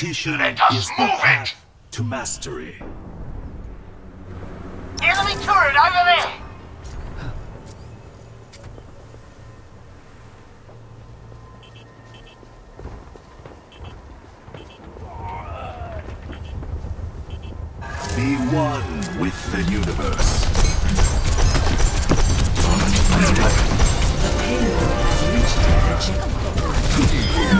Repetition Let us is the move it! to mastery. Enemy turret over there! Be one with the universe. The payload has reached the checkpoint.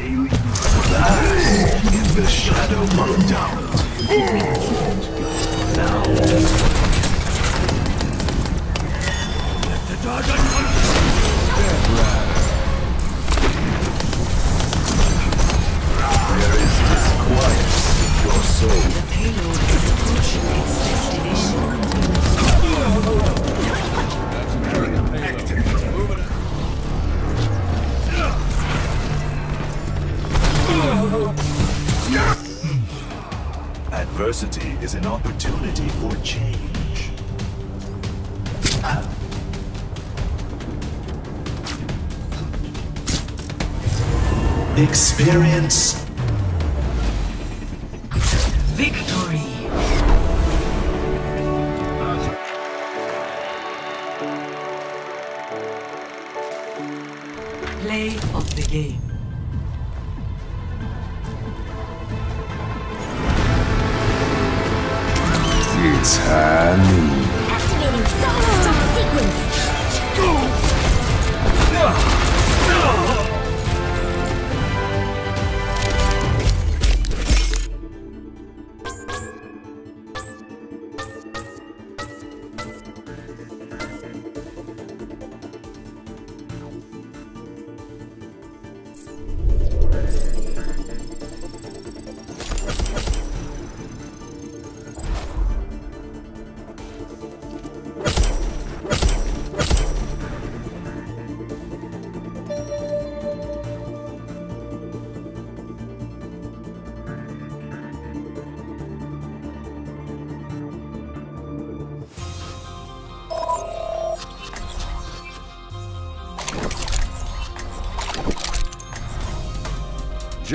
In the shadow of doubt. Now. Experience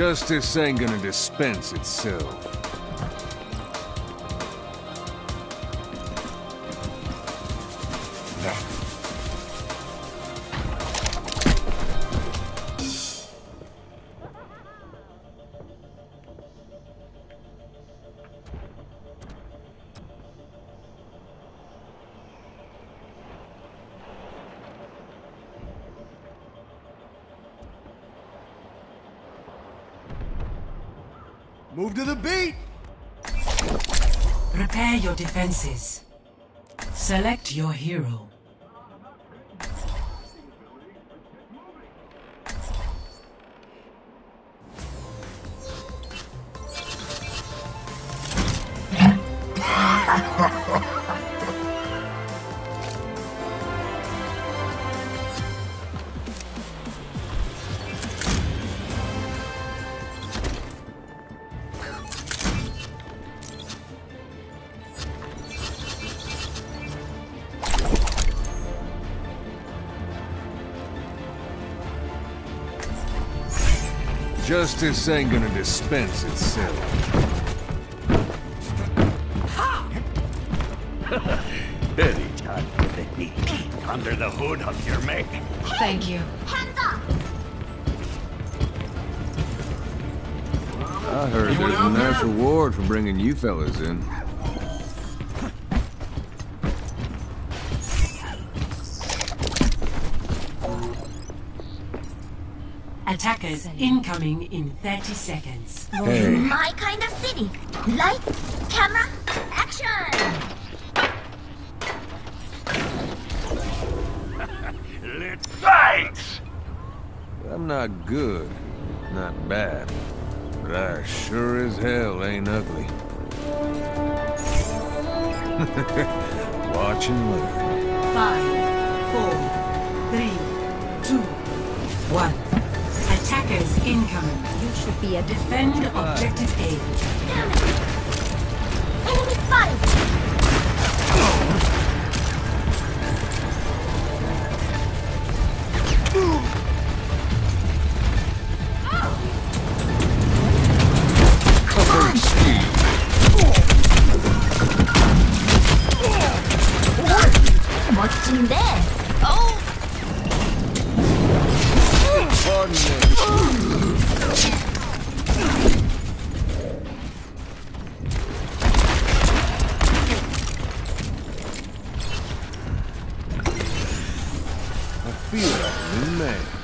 Justice ain't gonna dispense itself. To the beat! Prepare your defenses. Select your hero. Justice ain't gonna dispense itself. Very time to let me peek under the hood of your mech. Thank you. Hands up. I heard Anyone there's a nice reward for bringing you fellas in. Attackers incoming in 30 seconds. Hey. My kind of city. Lights, camera, action. Let's fight! I'm not good, not bad, but but I sure as hell ain't ugly. Watch and learn. Five, four, three, two, one. Attackers incoming. You should be a Defend objective A. enemy spotted. Feel like a new man.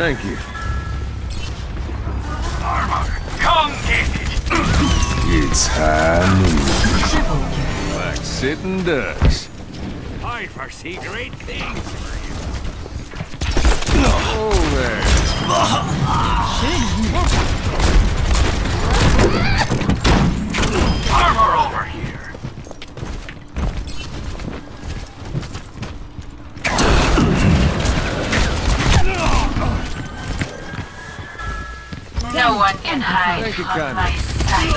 Thank you. Armor, come get it! It's high noon. Like sitting ducks. I foresee great things for Oh, there. Armor over here! No one can hide Thank you, from my sight.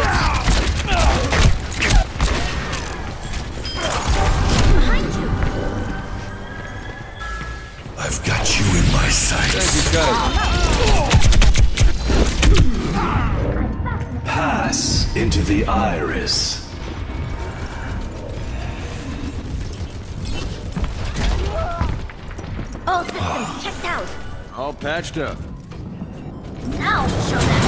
I've got you in my sights. Thank you, kindly. Pass into the iris. All systems checked out. All patched up. Now show them.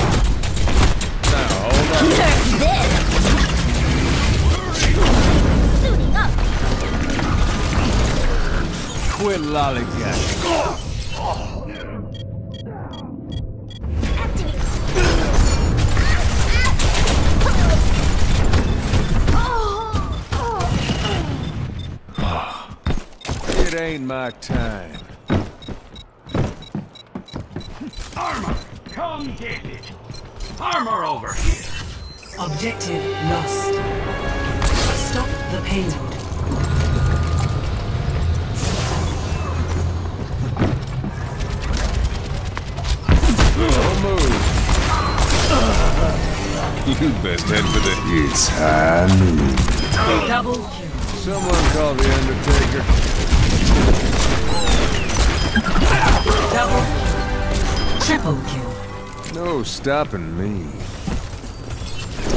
Quit lollygagging. It ain't my time. Armor, come get it! Armor over here! Objective lost. Stop the payload. Move. You best head for the. It's high noon. Double kill. Someone call the Undertaker. Double. Triple kill. No stopping me.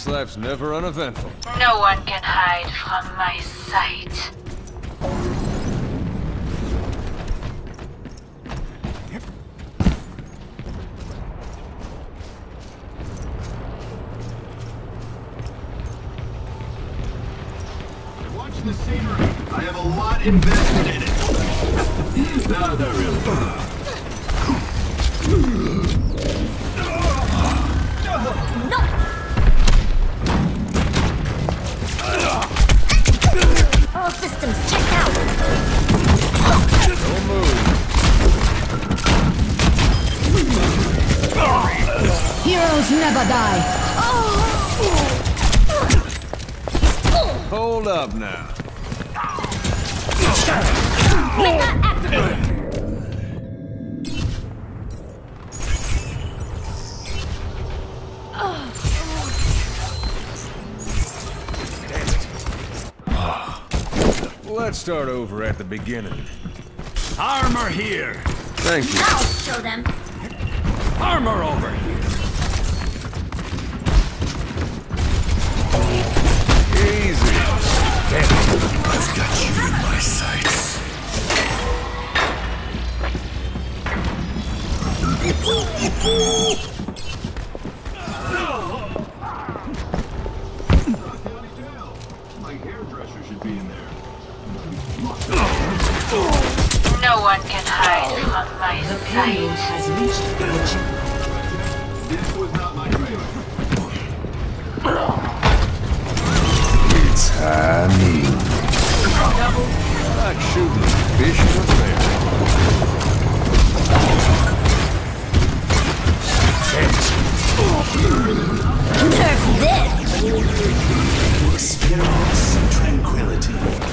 This life's never uneventful. No one can hide from my sight. Watch the scenery. I have a lot invested in it. no, not really. Heroes never die. Hold up now. Let's start over at the beginning. Armor here! Thank you. I'll show them. Armor over here! Easy. Damn. I've got you in my sights. My hairdresser should be in there. No one can hide from my The payload sight. has reached the chipper. High noon. Like shooting fish in a this. Experience tranquility.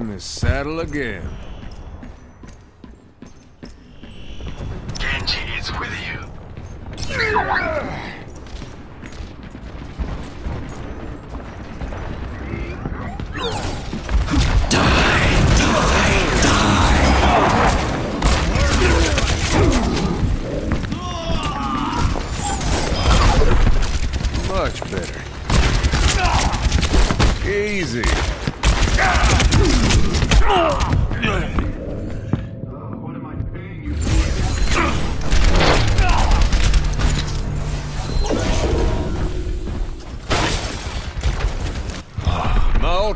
In the saddle again.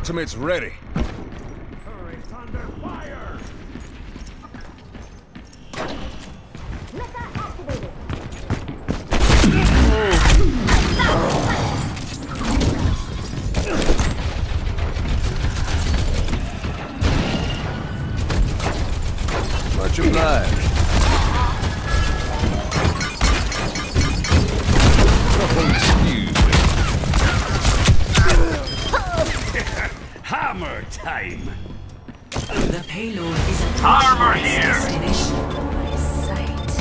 Ultimate's ready. Time! The payload is approaching Armor here. sight.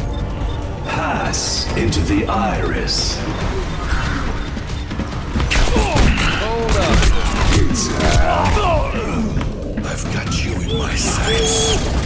Pass into the iris. Hold up. It's high. I've got you in my sights.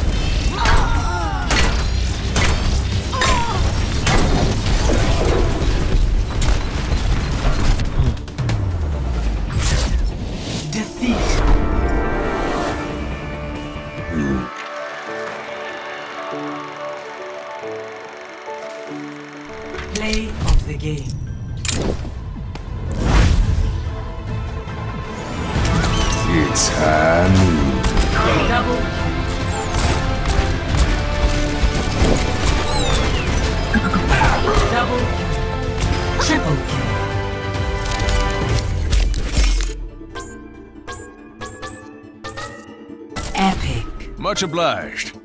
Much obliged.